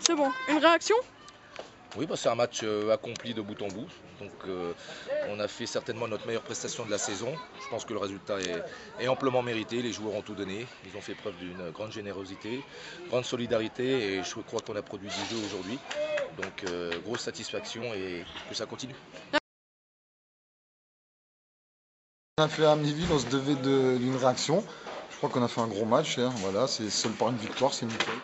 C'est bon, une réaction? Oui, bah, c'est un match euh, accompli de bout en bout. Donc, euh, on a fait certainement notre meilleure prestation de la saison. Je pense que le résultat est, est amplement mérité. Les joueurs ont tout donné. Ils ont fait preuve d'une grande générosité, grande solidarité et je crois qu'on a produit du jeu aujourd'hui. Donc, euh, grosse satisfaction et que ça continue. On a fait à Amnéville, on se devait de- d'une réaction. Je crois qu'on a fait un gros match. hein, Voilà, c'est seul par une victoire, c'est nickel.